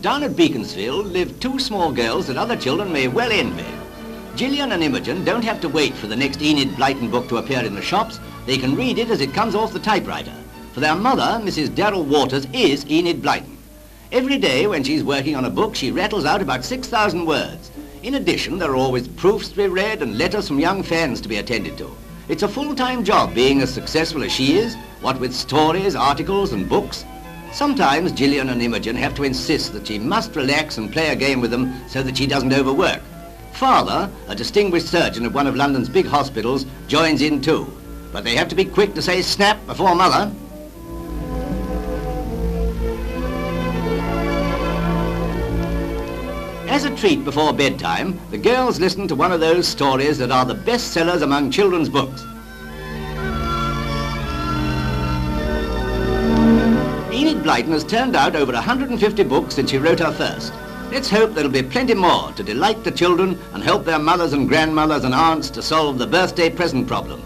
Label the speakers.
Speaker 1: Down at Beaconsfield live two small girls that other children may well envy. Gillian and Imogen don't have to wait for the next Enid Blyton book to appear in the shops. They can read it as it comes off the typewriter. For their mother, Mrs. Darrell Waters, is Enid Blyton. Every day when she's working on a book, she rattles out about 6,000 words. In addition, there are always proofs to be read and letters from young fans to be attended to. It's a full-time job being as successful as she is, what with stories, articles and books. Sometimes Gillian and Imogen have to insist that she must relax and play a game with them so that she doesn't overwork. Father, a distinguished surgeon at one of London's big hospitals, joins in too. But they have to be quick to say snap before mother. As a treat before bedtime, the girls listen to one of those stories that are the best sellers among children's books. Blyton has turned out over 150 books since she wrote her first. Let's hope there'll be plenty more to delight the children and help their mothers and grandmothers and aunts to solve the birthday present problem.